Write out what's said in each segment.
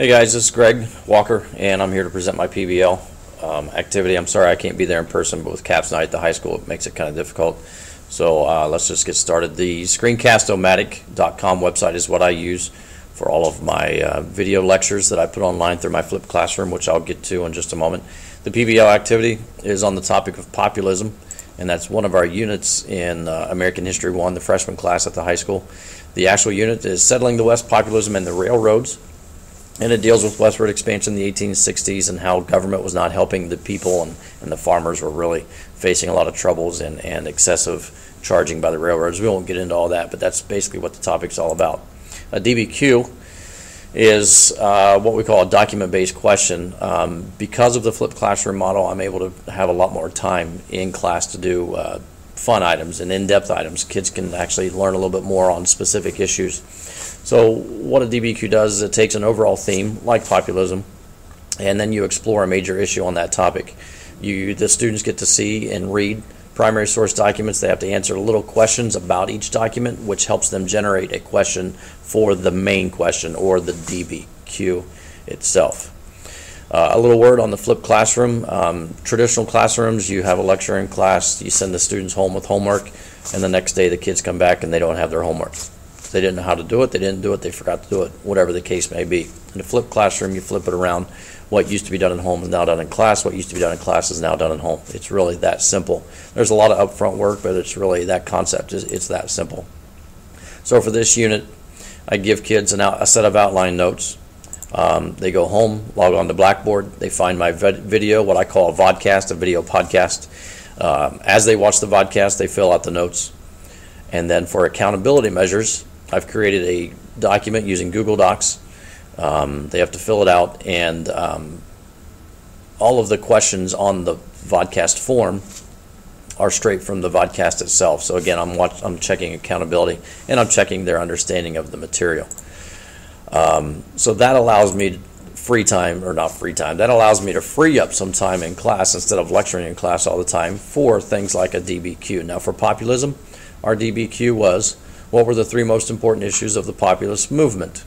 Hey guys, this is Greg Walker, and I'm here to present my PBL um, activity. I'm sorry I can't be there in person, but with CAPS night at the high school, it makes it kind of difficult. So uh, let's just get started. The screencast-o-matic.com website is what I use for all of my uh, video lectures that I put online through my flipped classroom, which I'll get to in just a moment. The PBL activity is on the topic of populism, and that's one of our units in uh, American History 1, the freshman class at the high school. The actual unit is Settling the West Populism and the Railroads, and it deals with westward expansion in the 1860s and how government was not helping the people and, and the farmers were really facing a lot of troubles and, and excessive charging by the railroads. We won't get into all that, but that's basically what the topic's all about. A DBQ is uh, what we call a document-based question. Um, because of the flipped classroom model, I'm able to have a lot more time in class to do uh, fun items and in-depth items. Kids can actually learn a little bit more on specific issues. So what a DBQ does is it takes an overall theme, like populism, and then you explore a major issue on that topic. You, the students get to see and read primary source documents. They have to answer little questions about each document, which helps them generate a question for the main question or the DBQ itself. Uh, a little word on the flipped classroom. Um, traditional classrooms, you have a lecture in class, you send the students home with homework, and the next day the kids come back and they don't have their homework. They didn't know how to do it, they didn't do it, they forgot to do it, whatever the case may be. In a flipped classroom, you flip it around. What used to be done at home is now done in class. What used to be done in class is now done at home. It's really that simple. There's a lot of upfront work, but it's really that concept. It's, it's that simple. So for this unit, I give kids an out, a set of outline notes. Um, they go home, log on to Blackboard. They find my video, what I call a vodcast, a video podcast. Um, as they watch the vodcast, they fill out the notes. And then for accountability measures, I've created a document using Google Docs um, they have to fill it out, and um, all of the questions on the vodcast form are straight from the vodcast itself. So again, I'm watch, I'm checking accountability, and I'm checking their understanding of the material. Um, so that allows me free time, or not free time, that allows me to free up some time in class instead of lecturing in class all the time for things like a DBQ. Now for populism, our DBQ was, what were the three most important issues of the populist movement?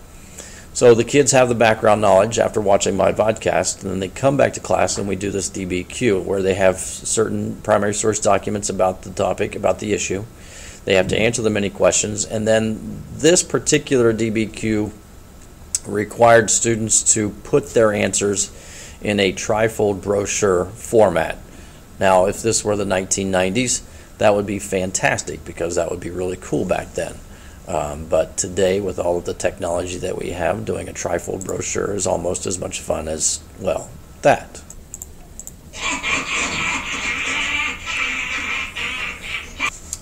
So the kids have the background knowledge after watching my podcast, and then they come back to class and we do this DBQ where they have certain primary source documents about the topic, about the issue. They have to answer the many questions, and then this particular DBQ required students to put their answers in a trifold brochure format. Now, if this were the 1990s, that would be fantastic because that would be really cool back then. Um, but today, with all of the technology that we have, doing a trifold brochure is almost as much fun as, well, that.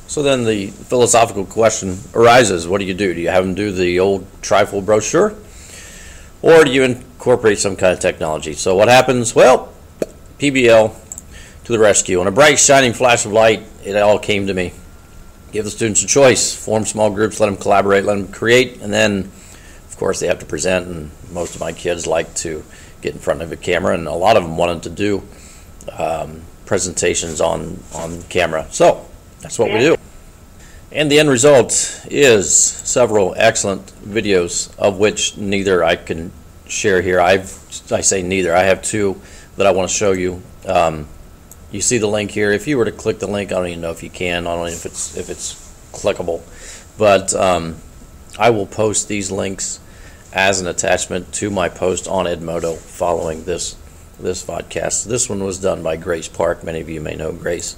So then the philosophical question arises what do you do? Do you have them do the old trifold brochure? Or do you incorporate some kind of technology? So what happens? Well, PBL to the rescue. On a bright, shining flash of light, it all came to me give the students a choice, form small groups, let them collaborate, let them create, and then, of course, they have to present. And most of my kids like to get in front of a camera, and a lot of them wanted to do um, presentations on on camera. So that's what we do. And the end result is several excellent videos, of which neither I can share here. I've I say neither. I have two that I want to show you. Um, you see the link here. If you were to click the link, I don't even know if you can. I don't know if it's if it's clickable, but um, I will post these links as an attachment to my post on Edmodo following this this podcast. This one was done by Grace Park. Many of you may know Grace.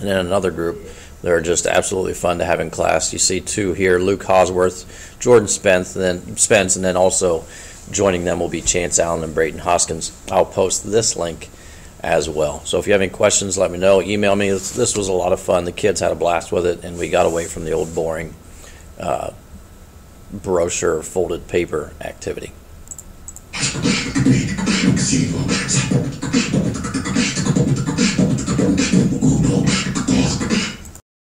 And then another group they're just absolutely fun to have in class. You see two here: Luke Hosworth, Jordan Spence, and then Spence, and then also joining them will be Chance Allen and Brayton Hoskins. I'll post this link as well. So if you have any questions, let me know. Email me. This, this was a lot of fun. The kids had a blast with it, and we got away from the old boring uh, brochure folded paper activity.